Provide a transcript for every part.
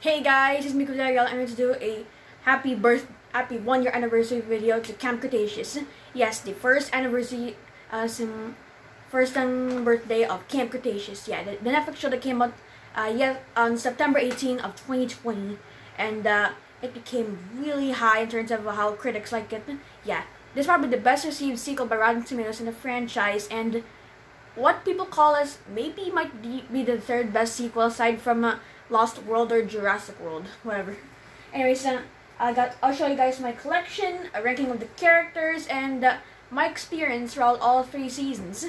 Hey guys, it's Miko Dariel. I'm going to do a happy birth, happy one year anniversary video to Camp Cretaceous. Yes, the first anniversary, uh, some first um, birthday of Camp Cretaceous. Yeah, the, the Netflix show that came out, uh, yeah, on September 18 of 2020, and uh, it became really high in terms of how critics like it. Yeah, this is probably the best received sequel by Rotten Tomatoes in the franchise, and what people call as maybe might be, be the third best sequel aside from. Uh, Lost World or Jurassic World, whatever. Anyways, uh, I got. I'll show you guys my collection, a ranking of the characters, and uh, my experience throughout all three seasons.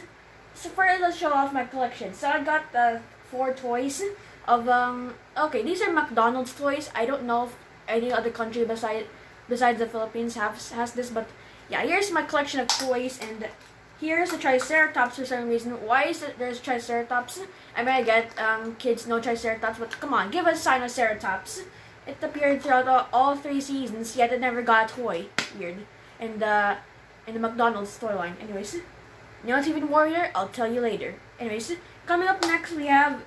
So first, let's show off my collection. So I got uh, four toys of um. Okay, these are McDonald's toys. I don't know if any other country besides besides the Philippines has has this, but yeah, here's my collection of toys and Here's a Triceratops for some reason. Why is it there's Triceratops? I mean, I get um, kids know Triceratops, but come on, give us Sinoceratops. It appeared throughout all, all three seasons, yet it never got a toy. Weird. In the, in the McDonald's toy line. Anyways, you know what's even weird? I'll tell you later. Anyways, coming up next we have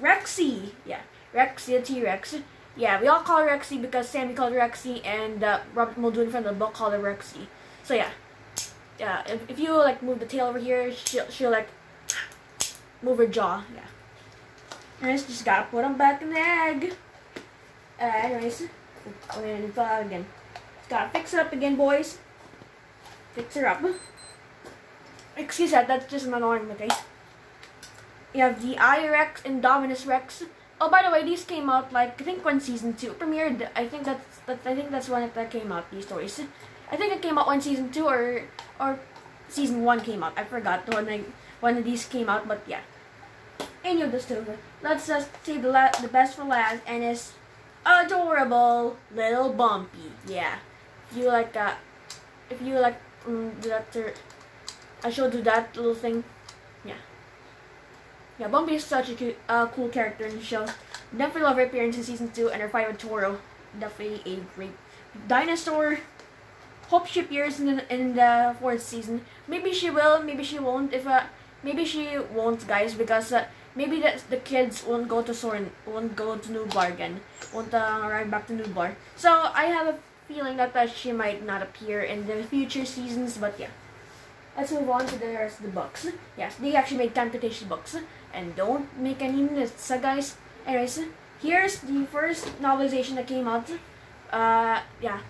Rexy. Yeah, Rexy the T-Rex. Yeah, we all call Rexy because Sammy called Rexy and uh, Robert Muldoon from the book called her Rexy. So yeah, yeah, if, if you like move the tail over here, she'll, she'll like move her jaw. Yeah. Anyways, just gotta put them back in the egg. Uh, anyways, we're gonna again. Gotta fix it up again, boys. Fix her up. Excuse that, that's just an annoying, okay? You have the I-Rex and Dominus Rex. Oh, by the way, these came out like I think when season two premiered. I think that's, that's I think that's when that came out. These stories. I think it came out when season two or or season one came out. I forgot when I, of these came out, but yeah. Any of the two. Let's just save the la the best for last, and it's adorable little Bumpy. Yeah. If you like that, uh, if you like um, that, I showed you that little thing. Yeah. Yeah, Bumpy is such a cute, uh, cool character in the show. Definitely love her appearance in season two and her fight with Toro. Definitely a great dinosaur hope she appears in the, in the fourth season. Maybe she will, maybe she won't. If uh, maybe she won't, guys, because uh, maybe the, the kids won't go to Sorna, won't go to Nublar again, won't uh, arrive back to Nublar. So I have a feeling that uh, she might not appear in the future seasons. But yeah, let's move on to the rest of the books. Yes, they actually made Temptation books, and don't make any myths, uh, guys. Anyways, here's the first novelization that came out. Uh, yeah,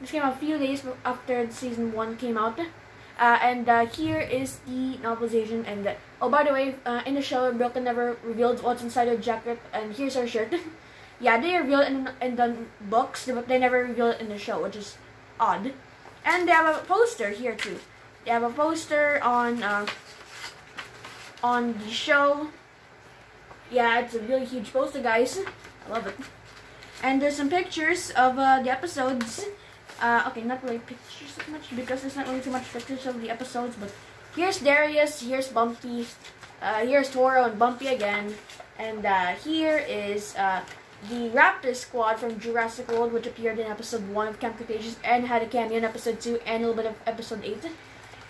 this came a few days after season 1 came out. Uh, and uh, here is the novelization. And uh, oh, by the way, uh, in the show, Brilka never revealed what's inside her jacket. And here's her shirt. yeah, they reveal it in, in the books, but they never reveal it in the show, which is odd. And they have a poster here too. They have a poster on uh, on the show. Yeah, it's a really huge poster, guys. I love it. And there's some pictures of uh, the episodes. Uh, okay, not really pictures so much because there's not really too much pictures of the episodes, but here's Darius, here's Bumpy, uh, here's Toro and Bumpy again, and uh, here is uh, the Raptor Squad from Jurassic World, which appeared in episode 1 of Camp Cretaceous and had a cameo in episode 2 and a little bit of episode 8.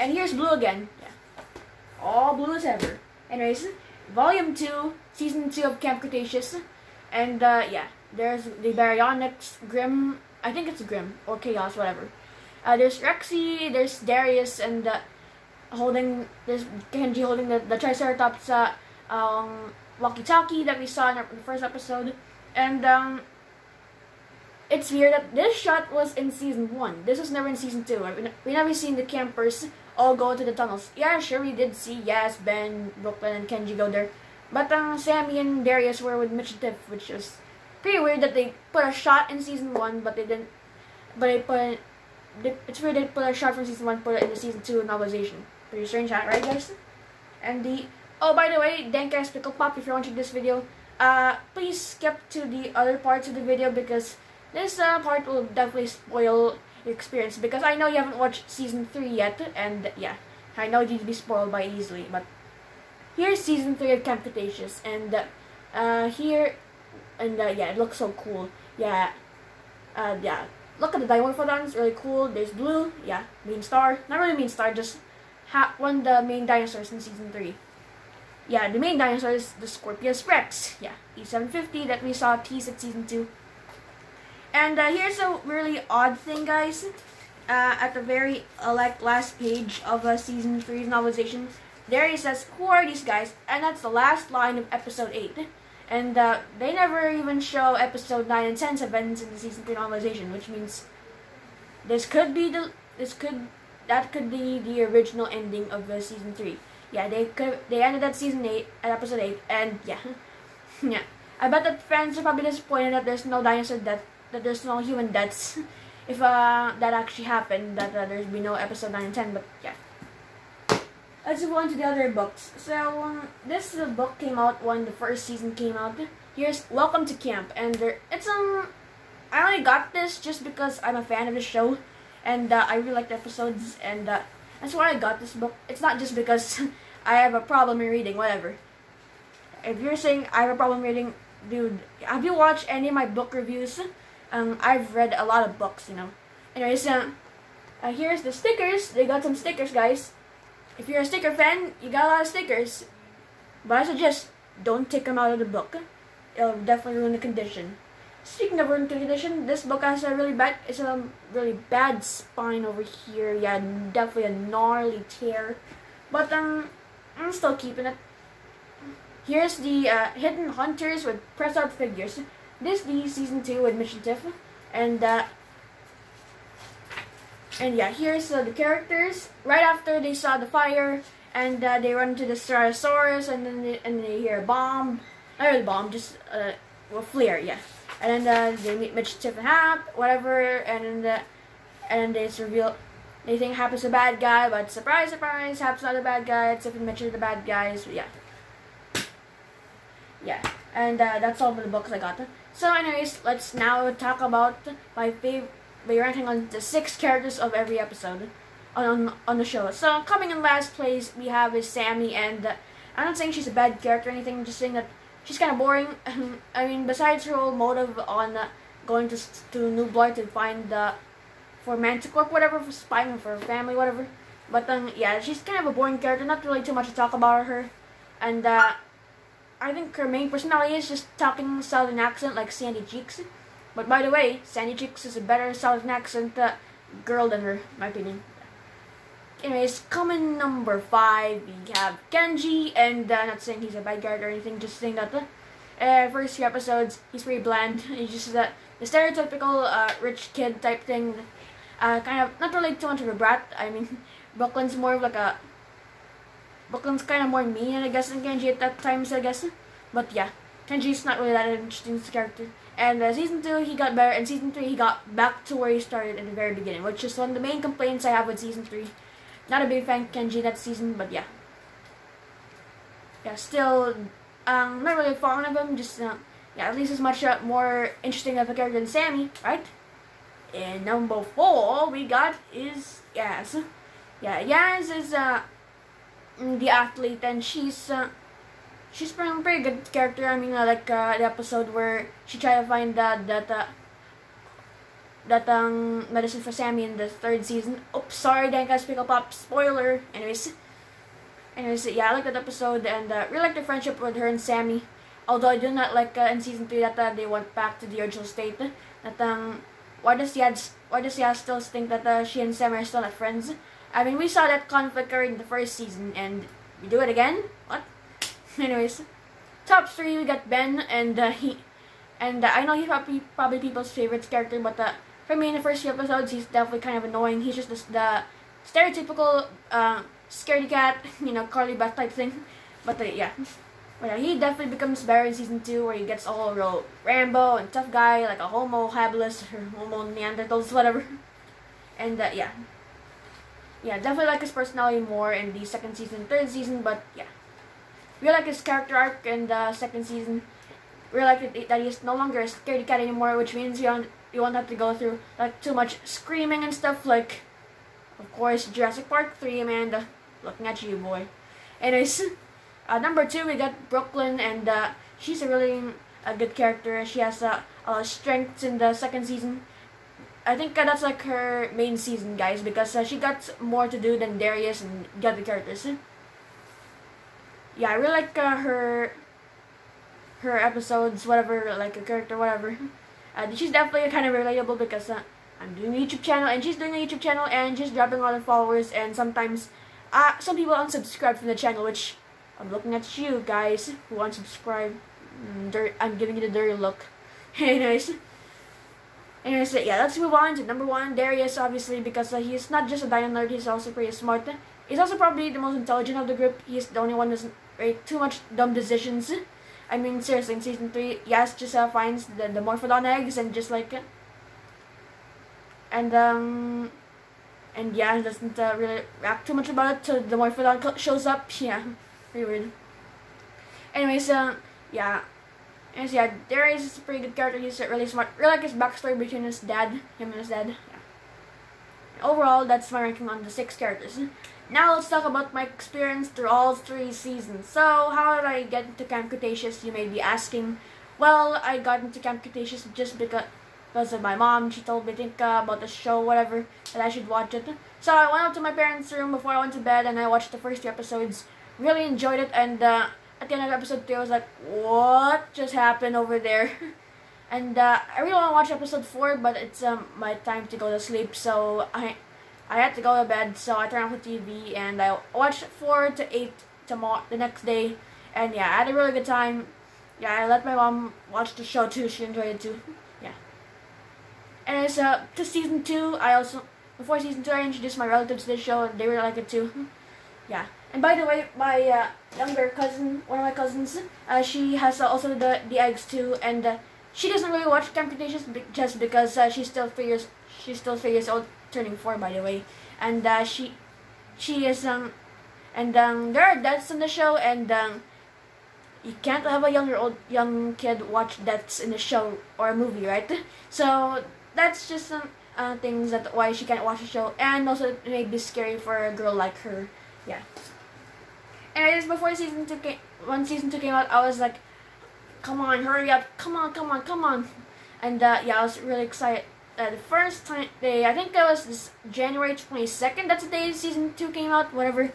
And here's Blue again. Yeah. All blue as ever. Anyways, volume 2, season 2 of Camp Cretaceous. And uh, yeah, there's the Baryonyx, Grim, I think it's Grim or Chaos, whatever. Uh, there's Rexy, there's Darius, and uh, holding there's Kenji holding the, the Triceratops uh, um, walkie-talkie that we saw in, the first episode, and um, it's weird that this shot was in season one. This was never in season two. We, never seen the campers all go to the tunnels. Yeah, sure we did see yes, Ben, Brooklyn, and Kenji go there, but um, Sammy and Darius were with Mitch Tiff, which was pretty weird that they put a shot in season one, but they didn't. But they put. They, it's weird they put a shot from season one, put it in the season two novelization. Pretty strange, right, guys? And the oh, by the way, Denkas Pickle Pop, if you're watching this video, uh, please skip to the other parts of the video because this uh, part will definitely spoil your experience because I know you haven't watched season three yet, and yeah, I know you'd be spoiled by easily, but here's season three of Camp Cretaceous, and uh, here and uh, yeah, it looks so cool. Yeah, uh, yeah. Look at the Dimorphodon, it's really cool. There's Blue, yeah, main star. Not really main star, just ha one of the main dinosaurs in season three. yeah, the main dinosaur is the Scorpius Rex. Yeah, E750 that we saw teased at season 2. And uh, here's a really odd thing, guys. Uh, at the very uh, like last page of uh, season 3's novelization, there he says, "Who are these guys?" And that's the last line of episode 8. And uh, they never even show episode 9 and 10's events in the season 3 novelization, which means this could be the this could that could be the original ending of the season 3 yeah, they could they ended at season eight at episode eight, and yeah, yeah. I bet that fans are probably disappointed that there's no dinosaur death, that there's no human deaths. if uh that actually happened, that uh, there's be no episode nine and ten. But yeah. Let's move on to the other books. So um, this book came out when the first season came out. Here's Welcome to Camp, and there, it's um, I only got this just because I'm a fan of the show, and uh, I really like the episodes, and uh, that's why I got this book. It's not just because I have a problem in reading, whatever. If you're saying I have a problem reading, dude, have you watched any of my book reviews? Um, I've read a lot of books, you know. Anyways, uh, uh, here's the stickers. They got some stickers, guys. If you're a sticker fan, you got a lot of stickers. But I suggest don't take them out of the book. It'll definitely ruin the condition. Speaking of the condition, this book has a really bad, it's a really bad spine over here. Yeah, definitely a gnarly tear. But um, I'm still keeping it. Here's the uh, Hidden Hunters with press out figures. This the season 2 with Mission Tiff. And uh, and yeah, here's uh, the characters. Right after they saw the fire, and uh, they run to the Stegosaurus, and then they, and they hear a bomb. Not really a bomb, just uh, well, flare, yeah. And then uh, they meet Mitch, Tiff, and Hap, whatever, and then the, and then it's revealed they think Hap is a bad guy, but surprise, surprise, Hap's not a bad guy. It's if Mitch is the bad guys. Yeah. Yeah. And uh, that's all the books I got. So anyways, let's now talk about my favorite, my ranking on the six characters of every episode on on the show. So coming in last place, we have is Sammy, and uh, I'm not saying she's a bad character or anything. I'm just saying that she's kind of boring. I mean, besides her whole motive on uh, going to to Nublar to find the for Mantah Corp, whatever, for spying for her family, whatever. But then, yeah, she's kind of a boring character, not really too much to talk about her. And, uh, I think her main personality is just talking southern accent like Sandy Cheeks. But by the way, Sandy Cheeks is a better southern accent uh, girl than her, my opinion. Anyways, coming number five, we have Kenji, and uh, not saying he's a bad guy or anything, just saying that the uh, first few episodes, he's pretty bland. He's just that the stereotypical uh, rich kid type thing uh, kind of not really too much of a brat. I mean, Brooklyn's more of like a Brooklyn's kind of more mean, I guess, than Kenji at that times, I guess. But yeah, Kenji's not really that interesting as a character. And uh, season two, he got better, and season three, he got back to where he started in the very beginning, which is one of the main complaints I have with season three. Not a big fan of Kenji that season, but yeah. Yeah, still, um, not really a fond of him, just, uh, yeah, at least as much uh, more interesting of a character than Sammy, right? And number four we got is Yaz. Yeah, Yaz is uh the athlete and she's uh, she's pretty, pretty good character. I mean, uh, like uh, the episode where she tried to find that that uh, that um medicine for Sammy in the third season. Oops, sorry, then guys, pick up up spoiler. Anyways, anyways, yeah, I like that episode and uh, really like the friendship with her and Sammy. Although I do not like uh, in season three that uh, they went back to the original state. That um why does Yaz why does Yaz still think that uh, she and Sam are still not friends? I mean, we saw that conflict in the first season, and we do it again. What? Anyways, top three we got Ben, and uh, he, and uh, I know he's probably probably people's favorite character, but uh, for me in the first few episodes, he's definitely kind of annoying. He's just the, the stereotypical uh, scaredy cat, you know, Carly Beth type thing. But uh, yeah. But yeah, he definitely becomes better in season 2 where he gets all real Rambo and tough guy like a homo habilis or homo neanderthals, whatever. And uh, yeah. Yeah, definitely like his personality more in the second season, third season, but yeah. We like his character arc in the second season. We like that he's no longer a scaredy cat anymore, which means you don't, you won't have to go through like too much screaming and stuff like, of course, Jurassic Park 3, Amanda. Looking at you, boy. Anyways. Uh, number two, we got Brooklyn, and uh, she's a really a good character. She has uh, uh, strengths in the second season. I think uh, that's like her main season, guys, because uh, she got more to do than Darius and the other characters. Yeah, I really like uh, her her episodes, whatever, like a character, whatever. Uh, she's definitely kind of relatable because uh, I'm doing a YouTube channel and she's doing a YouTube channel and she's dropping a lot of followers and sometimes uh, some people unsubscribe from the channel, which I'm looking at you guys who unsubscribe. Mm, I'm giving you the dirty look. Anyways. Anyways, yeah, let's move on to number one, Darius, obviously, because uh, he's not just a dino nerd, he's also pretty smart. He's also probably the most intelligent of the group. He's the only one who doesn't too much dumb decisions. I mean, seriously, in season 3, yes, just uh, finds the, the Morphodon eggs and just like... It. And, um... And yeah, doesn't uh, really react too much about it till the Morphodon shows up. Yeah, pretty weird. Anyways, uh, yeah, and yeah, Darius is a pretty good character. He's really smart. Really like his backstory between his dad, him and his dad. Yeah. Overall, that's my ranking on the six characters. Now let's talk about my experience through all three seasons. So, how did I get into Camp Cretaceous, you may be asking. Well, I got into Camp Cretaceous just because, because of my mom. She told me think uh, about the show, whatever, that I should watch it. So I went up to my parents' room before I went to bed and I watched the first two episodes. Really enjoyed it and uh, at the end of episode 3, I was like, what just happened over there? and uh, I really want to watch episode 4, but it's um, my time to go to sleep, so I I had to go to bed, so I turned off the TV, and I watched 4 to 8 tomorrow, the next day, and yeah, I had a really good time. Yeah, I let my mom watch the show too, she enjoyed it too. Yeah. And it's uh, to season 2, I also, before season 2, I introduced my relatives to the show, and they really like it too. yeah. And by the way, my uh, younger cousin, one of my cousins, uh, she has also the the eggs too, and uh, she doesn't really watch Cretaceous just because uh, she's still three years she's still three years old, turning four by the way, and uh, she she is um and um there are deaths in the show, and um you can't have a younger old young kid watch deaths in a show or a movie, right? So that's just some uh, things that why she can't watch the show, and also it may be scary for a girl like her. Yeah. And just before season two came, when season two came out, I was like, "Come on, hurry up! Come on, come on, come on!" And uh, yeah, I was really excited. Uh, the first time day, I think it was this January twenty second. That's the day season two came out, whatever.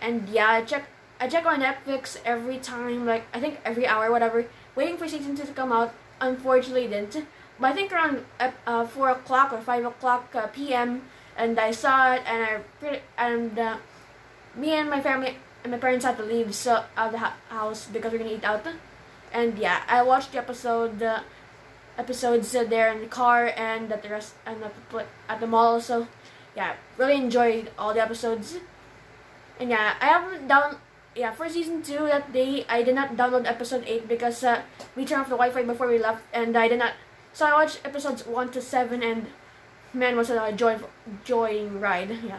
And yeah, I check I check on Netflix every time, like I think every hour, whatever, waiting for season two to come out. Unfortunately, didn't. But I think around uh, four o'clock or five o'clock uh, p.m. and I saw it, and I pretty and uh, me and my family and my parents had to leave so out of the house because we're gonna eat out. And yeah, I watched the episode, the episodes uh, there in the car and at the rest and at the, at the mall. So yeah, really enjoyed all the episodes. And yeah, I haven't down. Yeah, for season two that day, I did not download episode eight because uh, we turned off the Wi-Fi before we left, and I did not. So I watched episodes one to seven, and man, was it a joy, joying ride. Yeah,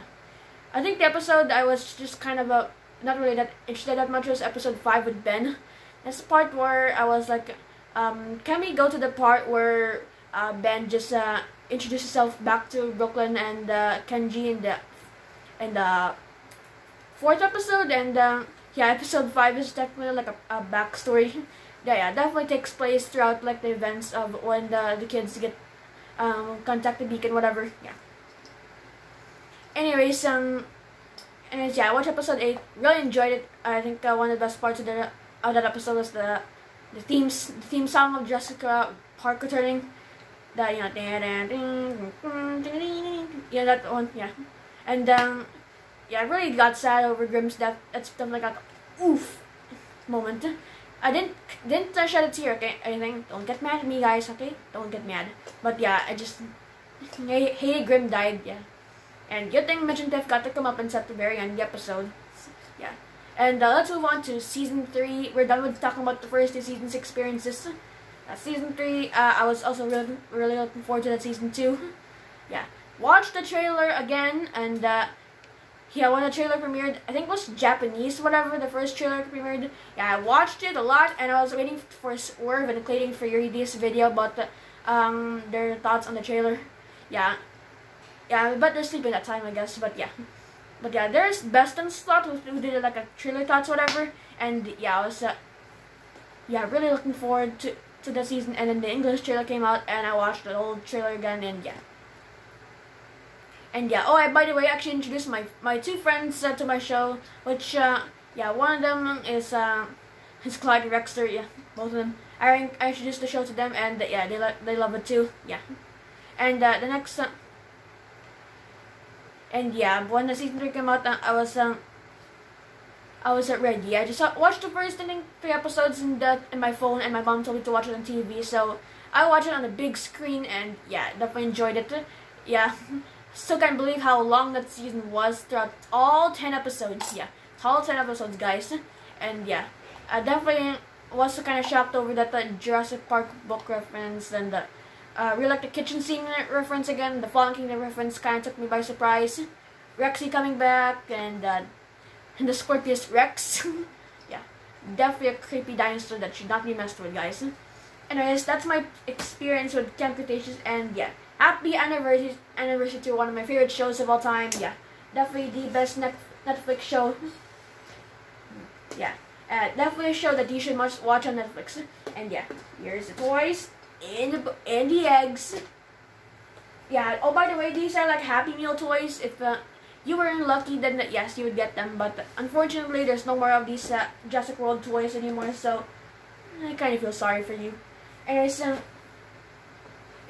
I think the episode I was just kind of a not really that interested that much was episode 5 with Ben. The part where I was like, um, can we go to the part where uh, Ben just uh, introduced himself back to Brooklyn and uh, Kenji in the in the fourth episode and uh, yeah episode 5 is definitely like a, a backstory yeah yeah definitely takes place throughout like the events of when the, the kids get um, contact the beacon whatever yeah anyways um and yeah, I watched episode 8, really enjoyed it. I think uh, one of the best parts of, the, of that episode was the the themes the theme song of Jurassic Park returning. That you know, yeah, that one, yeah, and um, yeah, I really got sad over Grim's death. That's something like a oof moment. I didn't didn't uh, shed a tear, okay? Anything? Don't get mad at me, guys, okay? Don't get mad. But yeah, I just hey Grim died, yeah. And good thing Death got to come up and set the very end of the episode. And uh, let's move on to season 3. We're done with talking about the first two seasons experiences. Uh, season 3, uh, I was also really, really looking forward to that season 2. yeah. Watched the trailer again, and uh, yeah, when the trailer premiered, I think it was Japanese, whatever, the first trailer premiered. Yeah, I watched it a lot, and I was waiting for Swerve and Clayton for your this video about the, um, their thoughts on the trailer. Yeah, yeah, but they're sleeping that time, I guess. But yeah, but yeah, there's Best and Slot who, who did like a trailer thoughts, whatever. And yeah, I was uh, yeah really looking forward to to the season. And then the English trailer came out, and I watched the old trailer again, and yeah. And yeah, oh, I, by the way, I actually introduced my my two friends uh, to my show, which uh, yeah, one of them is uh, is Clyde Rexter. Yeah, both of them. I I introduced the show to them, and uh, yeah, they like they love it too. Yeah, and uh, the next. And yeah, when the season three came out, I was um, I wasn't ready. I just watched the first I think three episodes in the in my phone, and my mom told me to watch it on TV. So I watched it on a big screen, and yeah, definitely enjoyed it. Yeah, still can't believe how long that season was throughout all ten episodes. Yeah, all ten episodes, guys. And yeah, I definitely was kind of shocked over that the Jurassic Park book reference and the uh, really like the kitchen scene reference again. The Fallen Kingdom reference kind of took me by surprise. Rexy coming back and uh, and the Scorpius Rex. yeah, definitely a creepy dinosaur that should not be messed with, guys. Anyways, that's my experience with Camp Cretaceous, and yeah, happy anniversary anniversary to one of my favorite shows of all time. Yeah, definitely the best net Netflix show. yeah, uh, definitely a show that you should must watch on Netflix. And yeah, here's the toys and the and the eggs. Yeah. Oh, by the way, these are like Happy Meal toys. If uh, you weren't lucky, then yes, you would get them. But unfortunately, there's no more of these uh, Jurassic World toys anymore. So I kind of feel sorry for you. Anyways, um,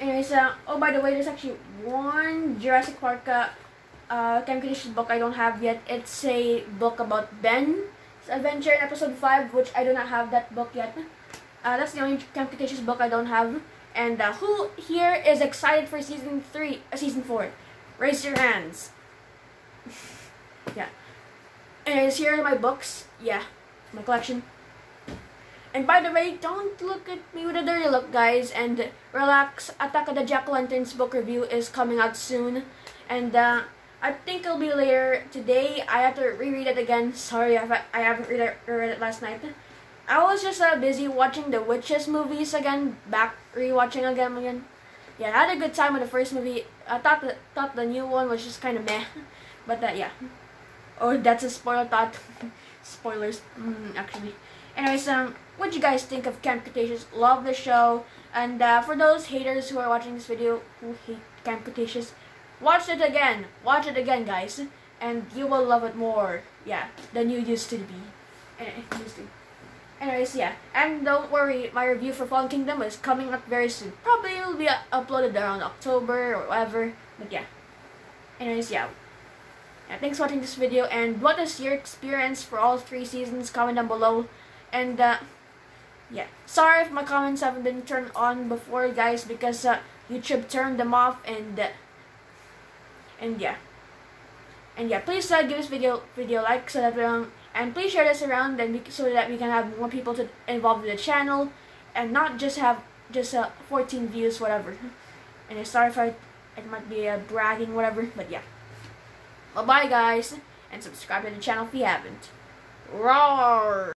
anyways, uh, oh by the way, there's actually one Jurassic Park uh, uh, book I don't have yet. It's a book about Ben's adventure in episode 5, which I do not have that book yet. Uh, that's the only Cretaceous book I don't have. And uh, who here is excited for season 3, uh, season 4? Raise your hands. yeah. Anyways, here are my books. Yeah, my collection. And by the way, don't look at me with a dirty look, guys. And relax. Attack of the Jack-O-Lanterns book review is coming out soon. And uh, I think it'll be later today. I have to reread it again. Sorry, I haven't read it, read it last night. I was just uh, busy watching the Witches movies again, back rewatching again again. Yeah, I had a good time with the first movie. I thought the, thought the new one was just kind of meh, but uh, yeah. Oh, that's a spoiler thought. Spoilers, mm, actually. Anyways, um, what do you guys think of Camp Cretaceous? Love the show. And uh, for those haters who are watching this video who hate Camp Cretaceous, watch it again. Watch it again, guys. And you will love it more. Yeah, than you used to be. Eh, used to. Anyways, yeah. And don't worry, my review for Fallen Kingdom is coming up very soon. Probably will be uploaded around October or whatever. But yeah. Anyways, yeah. yeah. Thanks for watching this video. And what is your experience for all three seasons? Comment down below. And, uh, yeah. Sorry if my comments haven't been turned on before, guys, because uh, YouTube turned them off. And, uh, and yeah. And yeah, please uh, give this video video like so that um, and please share this around and so that we can have more people to involved with the channel and not just have just uh, 14 views whatever. And I'm sorry if I it might be uh, bragging whatever but yeah. Well bye guys and subscribe to the channel if you haven't. Roar!